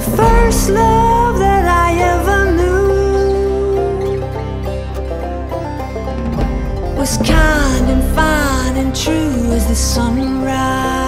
first love that I ever knew was kind and fine and true as the sunrise.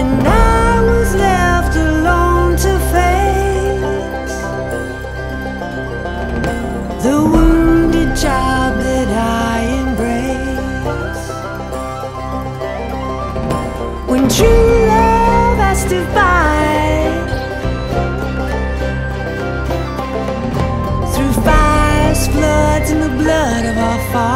And I was left alone to face the wounded child that I embraced. When true love has to fight through fires, floods, and the blood of our fathers.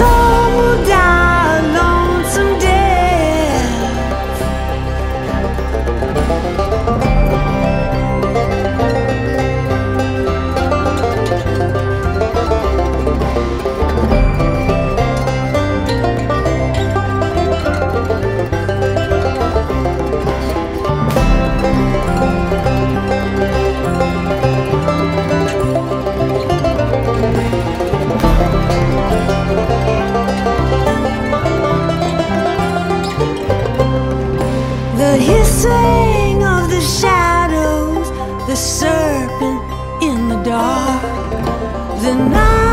soul serpent in the dark. The night.